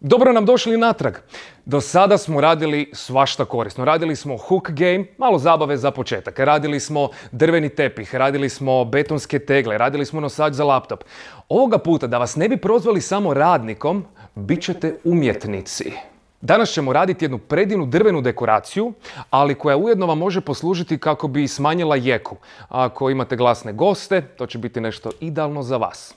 Dobro nam došli natrag. Do sada smo radili svašta korisno. Radili smo hook game, malo zabave za početak. Radili smo drveni tepih, radili smo betonske tegle, radili smo nosač za laptop. Ovoga puta, da vas ne bi prozvali samo radnikom, bit ćete umjetnici. Danas ćemo raditi jednu predivnu drvenu dekoraciju, ali koja ujedno vam može poslužiti kako bi smanjila jeku. Ako imate glasne goste, to će biti nešto idealno za vas.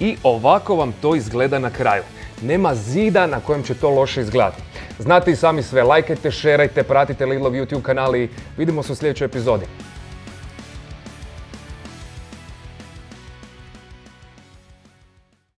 I ovako vam to izgleda na kraju. Nema zida na kojem će to loše izgledati. Znate i sami sve, lajkajte, šerajte, pratite Lidlov YouTube kanal i vidimo se u sljedećoj epizodi.